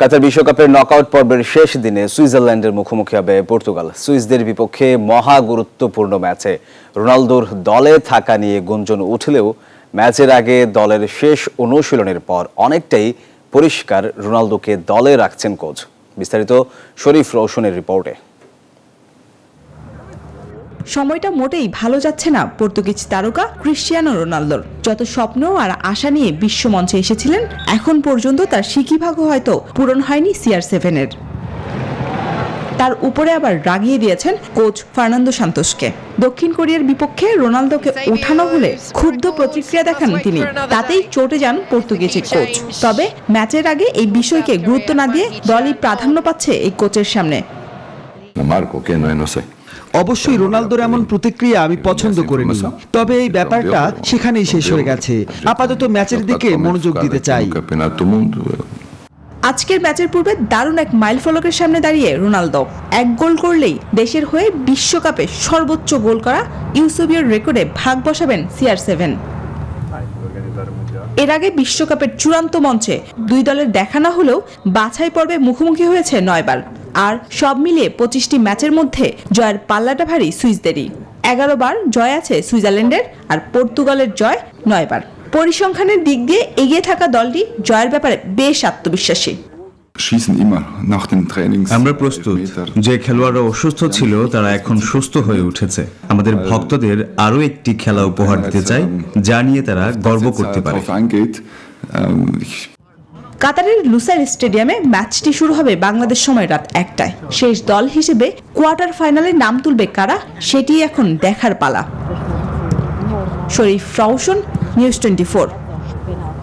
কাতার বিশ্বকাপের নকআউট পর্বের শেষ দিনে সুইজারল্যান্ডের মুখোমুখি হবে পর্তুগাল। সুইসদের বিপক্ষে মহা গুরুত্বপূর্ণ ম্যাচে রোনালদোর দলে থাকা নিয়ে গুঞ্জন উঠলেও ম্যাচের আগে দলের শেষ অনুশীলনের পর অনেকটাই পরিষ্কার রোনালদোকে দলে রাখছেন কোচ। বিস্তারিত শরীফ রৌশনের রিপোর্টে। সময়টা মোটেই ভালো যাচ্ছে না পর্তুগিজ তারকা ক্রিশ্চিয়ানো রোনালদোর। যত স্বপ্ন আর আশা নিয়ে বিশ্বমঞ্চে এসেছিলেন, এখন পর্যন্ত তার সিকিভাগও হয়তো পূরণ হয়নি সিআর সেভেনের। তার উপরে আবার রাগিয়ে দিয়েছেন কোচ ফার্নান্দো সান্তোসকে দক্ষিণ কোরিয়ার বিপক্ষে রোনালদোকে ওঠানো হলে ক্ষুব্ধ প্রতিক্রিয়া দেখান তিনি। তাতেই চটে যান পর্তুগিজের কোচ। তবে ম্যাচের আগে এই বিষয়কে গুরুত্ব না দিয়ে দলই প্রাধান্য পাচ্ছে এই কোচের সামনে. অবশ্যই রোনালদোর এমন প্রতিক্রিয়া আমি পছন্দ করিনি। তবে এই ব্যাপারটা সেখানেই শেষ হয়ে গেছে। আপাতত ম্যাচের দিকে মনোযোগ দিতে চাই. আজকের ম্যাচের পূর্বে দারুণ এক মাইল ফলকের সামনে দাঁড়িয়ে রোনালদো। এক গোল করলেই দেশের হয়ে বিশ্বকাপে সর্বোচ্চ গোল করা ইউসোবিয়ার রেকর্ডে ভাগ বসাবেন সিআর সেভেন। এর আগে বিশ্বকাপের চূড়ান্ত মঞ্চে দুই দলের দেখা না হলেও বাছাই পর্বে মুখোমুখি হয়েছে নয়বার। আর সব মিলিয়ে পঁচিশটি ম্যাচের মধ্যে জয়ের পাল্লাটা ভারী সুইসদেরই এগারো বার জয় আছে সুইজারল্যান্ডের আর পর্তুগালের জয় নয়বার পরিসংখ্যানের দিক দিয়ে এগিয়ে থাকা দলটি জয়ের ব্যাপারে বেশ আত্মবিশ্বাসী. আমরা প্রস্তুত। যে খেলোয়াড়রা অসুস্থ ছিল তারা এখন সুস্থ হয়ে উঠেছে। আমাদের ভক্তদের আরও একটি খেলা উপহার দিতে চাই যা নিয়ে তারা গর্ব করতে পারে। কাতারের লুসাইল স্টেডিয়ামে ম্যাচটি শুরু হবে বাংলাদেশ সময় রাত একটায়। শেষ দল হিসেবে কোয়ার্টার ফাইনালে নাম তুলবে কারা, সেটি এখন দেখার পালা। শরীফ রওশন, নিউজ টোয়েন্টি